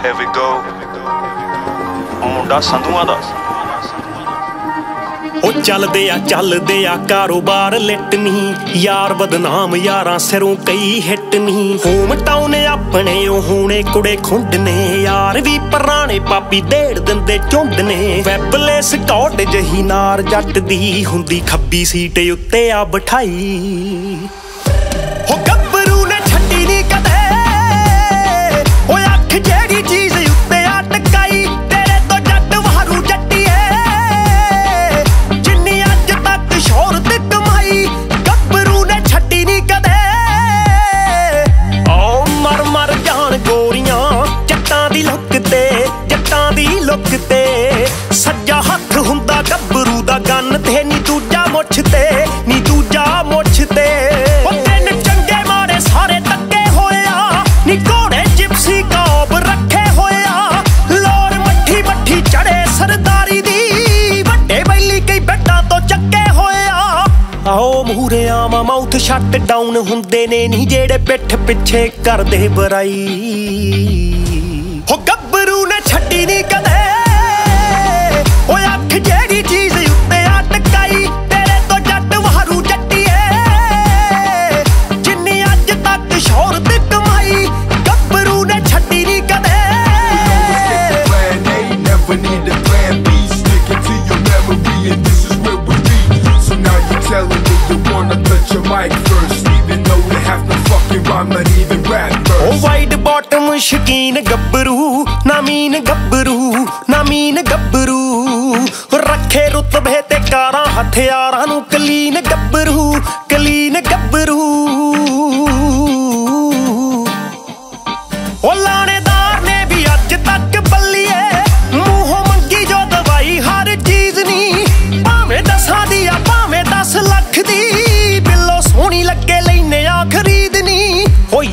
Here we go. ਉਹ ਮੁੰਡਾ ਸੰਧੂਆਂ ਦਾ। ਉਹ ਚੱਲਦੇ ਆ ਚੱਲਦੇ ਆ, ਕਾਰੋਬਾਰ ਲਿਟ ਨਹੀਂ। ਯਾਰ ਬਦਨਾਮ ਯਾਰਾਂ ਸਿਰੋਂ ਕਈ ਹਿੱਟ ਨਹੀਂ। ਹੋਮ ਟਾਊਨ ਆਪਣੇ, ਉਹ ਹੋਣੇ ਕੁੜੇ ਖੁੰਡ ਨੇ। ਯਾਰ ਵੀ ਪੁਰਾਣੇ ਪਾਪੀ ਢੇੜ ਦਿੰਦੇ ਝੁੰਡ ਨੇ। ਵੈਬਲੇ ਸਟਾਰਟ ਜਹੀ ਨਾਰ ਜੱਟ ਦੀ ਹੁੰਦੀ ਖੱਬੀ ਸੀਟ ਉੱਤੇ ਆ ਬਿਠਾਈ। ਹੋ ਗੱਭਰੂ ਦੀ ਤੇ। ਸੱਜਾ ਹੱਥ ਹੁੰਦਾ ਗੱਭਰੂ ਦਾ ਗੰਨ ਤੇ। ਨੀ ਦੂਜਾ ਮੁੱਛ ਤੇ, ਨੀ ਦੂਜਾ ਮੁੱਛ ਤੇ। ਉਹ ਤਿੰਨ ਚੰਗੇ ਮਾੜੇ ਸਾਰੇ ਤੱਕੇ ਹੋਇਆ। ਨੀ ਘੋੜੇ ਜਿਪਸੀ ਕੌਬ ਰੱਖੇ ਹੋਇਆ। ਲੋਰ ਮੱਠੀ ਮੱਠੀ ਚੜੇ ਸਰਦਾਰੀ ਦੀ। ਵੱਡੇ ਬੈਲੀ ਕਈ ਬੈਠਾਂ ਤੋਂ ਚੱਕੇ ਹੋਇਆ। ਆਓ ਮੂਰੇ ਆਵਾ ਮਾਊਥ ਸ਼ਟ ਡਾਊਨ ਹੁੰਦੇ ਨੇ ਨੀ ਜਿਹੜੇ ਪਿੱਠ ਪਿੱਛੇ ਕਰਦੇ ਬਰਾਈ। ਹੋ ਗੱਭਰੂ ਨੇ ਛੱਡੀ ਨਹੀਂ ਕਦੇ। ਉਹ verse. ਵਾਈਡ ਬਾਟਮ ਸ਼ਕੀਨ ਗੱਭਰੂ ਨਾ ਮੀਨ ਗੱਭਰੂ ਨਾ ਮੀਨ ਗੱਭਰੂ ਰੱਖੇ ਰੁਤਬੇ ਤੇ ਕਾਰਾਂ, ਹਥਿਆਰਾਂ ਨੂੰ ਕਲੀਨ ਗੱਭਰੂ ਕਲੀਨ ਗੱਭਰੂ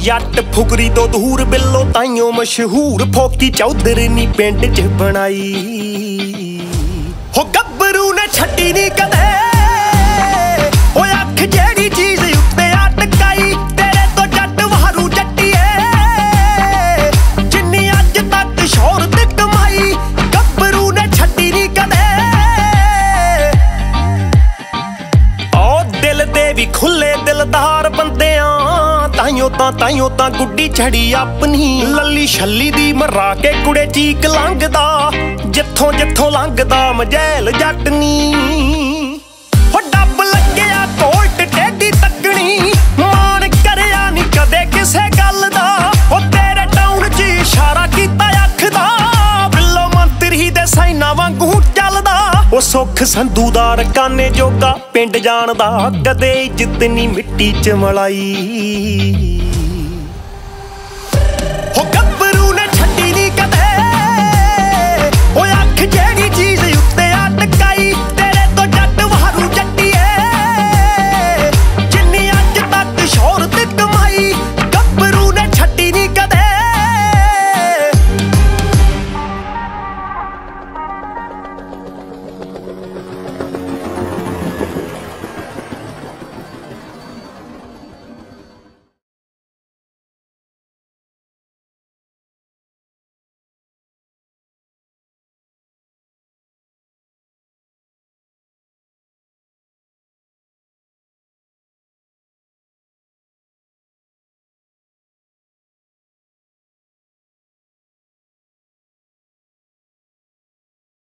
ਜੱਟ ਫੁਕਰੀ ਤੋਂ ਦੂਰ ਬਿੱਲੋ ਤਾਈਓ ਮਸ਼ਹੂਰ ਫੋਕੀ ਚੌਧਰੀ ਨੀ ਪਿੰਡ 'ਚ ਬਣਾਈ। ਹੋ ਗੱਭਰੂ ਨੇ ਛੱਡੀ ਨਹੀਂ ਕਦੇ। ਓਏ ਅੱਖ ਜਿਹੜੀ ਚੀਜ਼ ਉੱਤੇ ਆ ਤੇਰੇ ਤੋਂ ਜੱਟ ਵਾਰੂ ਜੱਟੀਏ। ਜਿੰਨੀ ਅੱਜ ਤੱਕ ਸ਼ੋਹਰਤ ਕਮਾਈ, ਗੱਭਰੂ ਨੇ ਛੱਡੀ ਨਹੀਂ ਕਦੇ। ਓ ਦਿਲ ਦੇ ਵੀ ਖੁੱਲੇ ਦਿਲਦਾਰ ਬੰਦੇ ਤਾਈਓ ਤਾਂ ਤਾਈਓ ਤਾਂ ਗੁੱਡੀ ਛੜੀ ਆਪਣੀ। ਲੱਲੀ ਛੱਲੀ ਦੀ ਮਰਾ ਕੇ ਕੁੜੇ ਚੀਕ ਲੰਘਦਾ। ਜਿੱਥੋਂ ਜਿੱਥੋਂ ਲੰਘਦਾ ਮਜੈਲ ਜੱਟਨੀ। ਹੋ ਉਹ ਸੁੱਖ ਸੰਧੂ ਦਾ ਰਕਾਨੇ ਜੋਗਾ ਪਿੰਡ ਜਾਣਦਾ ਕਦੇ ਇੱਜ਼ਤ ਨਹੀਂ ਮਿੱਟੀ 'ਚ ਮਲਾਈ।